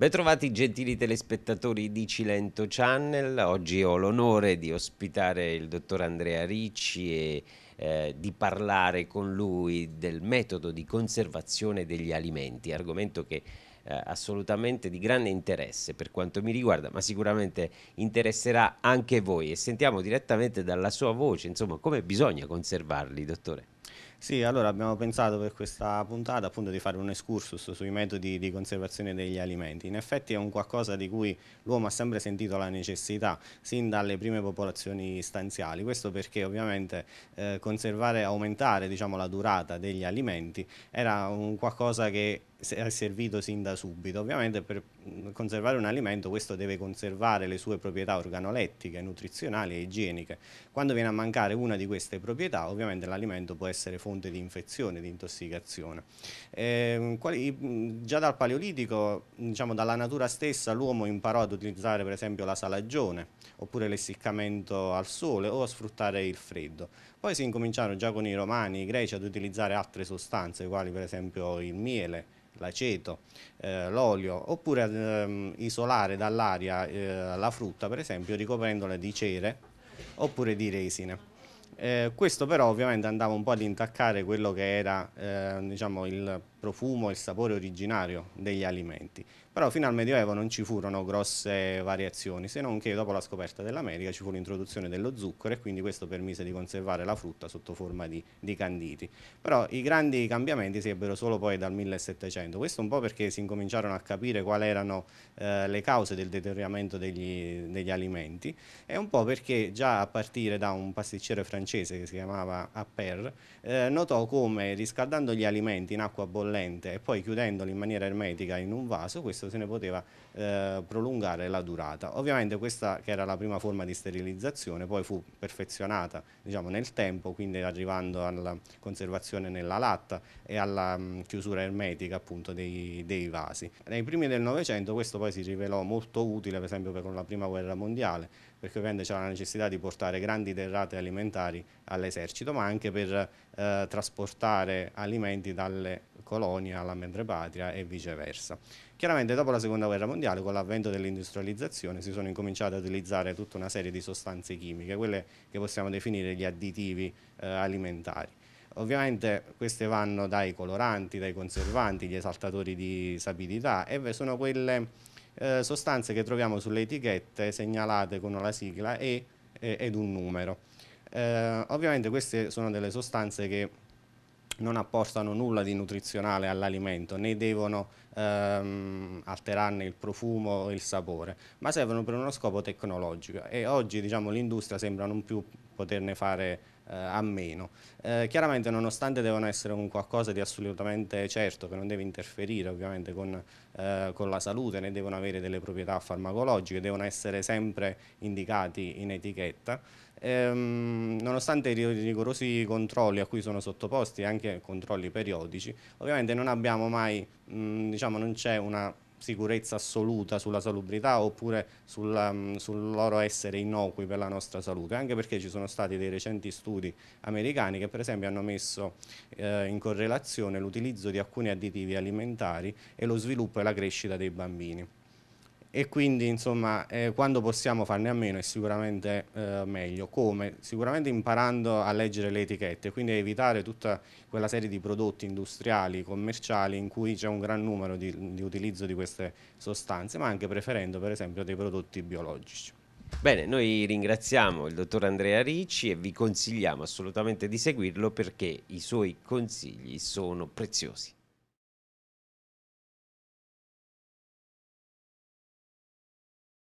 Bentrovati gentili telespettatori di Cilento Channel, oggi ho l'onore di ospitare il dottor Andrea Ricci e eh, di parlare con lui del metodo di conservazione degli alimenti, argomento che eh, assolutamente di grande interesse per quanto mi riguarda, ma sicuramente interesserà anche voi e sentiamo direttamente dalla sua voce, insomma, come bisogna conservarli, dottore. Sì, allora abbiamo pensato per questa puntata appunto di fare un excursus sui metodi di conservazione degli alimenti. In effetti è un qualcosa di cui l'uomo ha sempre sentito la necessità sin dalle prime popolazioni stanziali. Questo perché ovviamente eh, conservare, aumentare diciamo, la durata degli alimenti era un qualcosa che è servito sin da subito. Ovviamente per conservare un alimento questo deve conservare le sue proprietà organolettiche, nutrizionali e igieniche. Quando viene a mancare una di queste proprietà ovviamente l'alimento può essere fonte di infezione, di intossicazione. Eh, quali, già dal paleolitico, diciamo dalla natura stessa, l'uomo imparò ad utilizzare per esempio la salagione oppure l'essiccamento al sole o a sfruttare il freddo. Poi si incominciarono già con i romani, i greci ad utilizzare altre sostanze, quali per esempio il miele, l'aceto, eh, l'olio, oppure ehm, isolare dall'aria eh, la frutta, per esempio, ricoprendola di cere oppure di resine. Eh, questo però ovviamente andava un po' ad intaccare quello che era eh, diciamo, il profumo e il sapore originario degli alimenti. Però fino al Medioevo non ci furono grosse variazioni, se non che dopo la scoperta dell'America ci fu l'introduzione dello zucchero e quindi questo permise di conservare la frutta sotto forma di, di canditi. Però i grandi cambiamenti si ebbero solo poi dal 1700, questo un po' perché si incominciarono a capire quali erano eh, le cause del deterioramento degli, degli alimenti e un po' perché già a partire da un pasticcere francese che si chiamava Appert eh, notò come riscaldando gli alimenti in acqua bollente bollente e poi chiudendolo in maniera ermetica in un vaso, questo se ne poteva eh, prolungare la durata. Ovviamente questa che era la prima forma di sterilizzazione poi fu perfezionata diciamo, nel tempo, quindi arrivando alla conservazione nella latta e alla mh, mm, chiusura ermetica appunto dei, dei vasi. Nei primi del Novecento questo poi si rivelò molto utile per esempio per la prima guerra mondiale perché ovviamente c'era la necessità di portare grandi derrate alimentari all'esercito ma anche per eh, trasportare alimenti dalle colonie alla madrepatria e viceversa. Chiaramente dopo la seconda guerra mondiale con l'avvento dell'industrializzazione si sono incominciate a utilizzare tutta una serie di sostanze chimiche, quelle che possiamo definire gli additivi eh, alimentari. Ovviamente queste vanno dai coloranti, dai conservanti, gli esaltatori di sapidità e sono quelle eh, sostanze che troviamo sulle etichette segnalate con la sigla E ed un numero. Eh, ovviamente queste sono delle sostanze che non apportano nulla di nutrizionale all'alimento né devono ehm, alterarne il profumo o il sapore, ma servono per uno scopo tecnologico. E oggi diciamo, l'industria sembra non più poterne fare eh, a meno. Eh, chiaramente nonostante devono essere un qualcosa di assolutamente certo che non deve interferire ovviamente con, eh, con la salute né devono avere delle proprietà farmacologiche, devono essere sempre indicati in etichetta, ehm, nonostante i rigorosi controlli a cui sono sottoposti anche controlli periodici, ovviamente non abbiamo mai, mh, diciamo non c'è una sicurezza assoluta sulla salubrità oppure sulla, mm, sul loro essere innocui per la nostra salute, anche perché ci sono stati dei recenti studi americani che per esempio hanno messo eh, in correlazione l'utilizzo di alcuni additivi alimentari e lo sviluppo e la crescita dei bambini e quindi insomma eh, quando possiamo farne a meno è sicuramente eh, meglio, come? Sicuramente imparando a leggere le etichette, quindi evitare tutta quella serie di prodotti industriali, commerciali in cui c'è un gran numero di, di utilizzo di queste sostanze, ma anche preferendo per esempio dei prodotti biologici. Bene, noi ringraziamo il dottor Andrea Ricci e vi consigliamo assolutamente di seguirlo perché i suoi consigli sono preziosi.